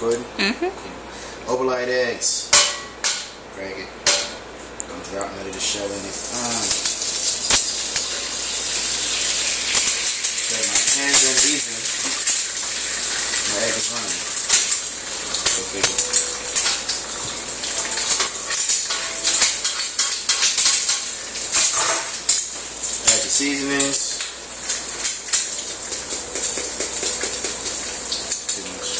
recording? Mm-hmm. Over light eggs. Crack it. Don't drop none of the shell in it. Uh. Let my hands in even. My egg is running. Go figure. Add the seasonings. Too much.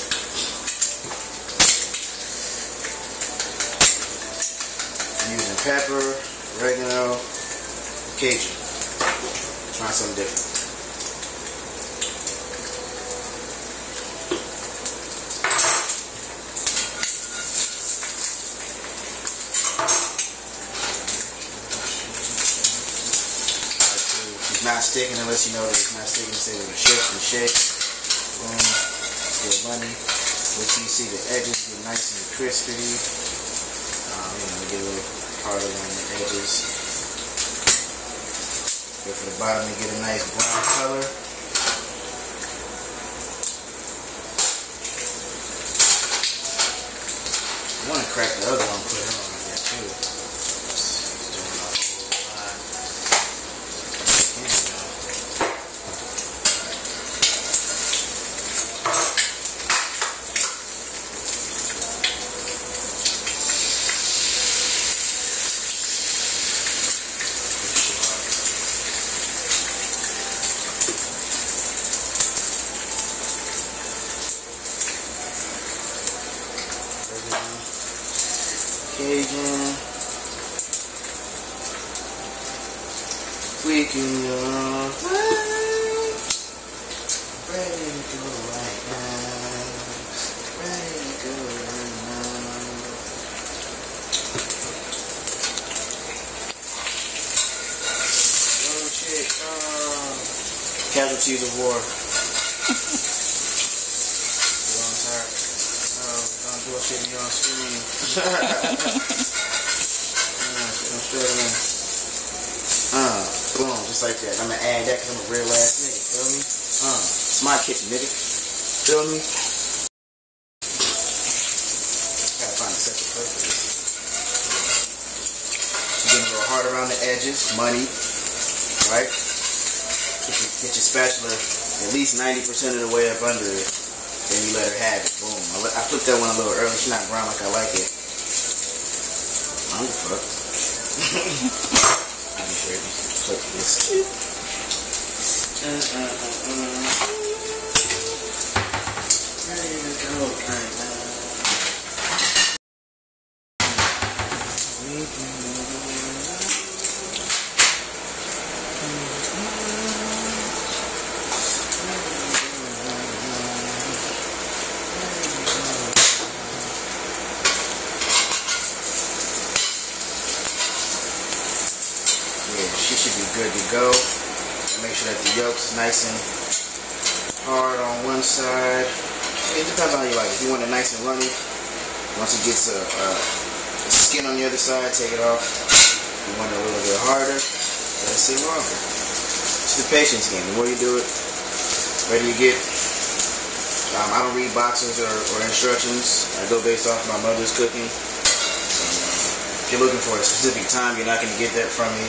I'm using pepper, oregano, Cajun. Try something different. It's not sticking unless you know that it's not sticking. Say with a shift and shake. Boom. Good money. Till you see the edges get nice and crispy. Um, you know, get a little harder on the edges. Wait for the bottom to get a nice brown color. I want to crack the other one, put it on there too. Cajun. We can go Ready to go right now. Ready to go right now. Oh shit. Oh. Casualties of war. Don't me on screen. Ah, I'm struggling. Uh, boom, just like that. I'm gonna add that because I'm a real ass nigga, feel me? Uh, it's my kitchen, nigga. Feel me? Gotta find a second purpose. Getting a little hard around the edges, money, right? Get your, get your spatula at least 90% of the way up under it. Then you let her have it. Boom. I, I flipped that one a little early. She's not brown like I like it. I don't give a fuck. I'm sure you clip this. Uh, uh, uh, uh. To go. We can Yeah, be good to go. Make sure that the yolk's nice and hard on one side. It depends on how you like it. If you want it nice and runny, once it gets a, a, a skin on the other side, take it off. If you want it a little bit harder, let it sit longer. It's the patience game. The more you do it, the better you get. Um, I don't read boxes or, or instructions. I go based off my mother's cooking. If you're looking for a specific time, you're not going to get that from me.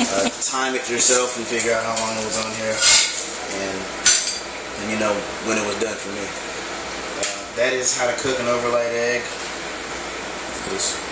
Uh, time it yourself and figure out how long it was on here, and and you know when it was done for me. Uh, that is how to cook an over light egg. Peace.